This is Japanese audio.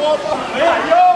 Jednek z Młotą.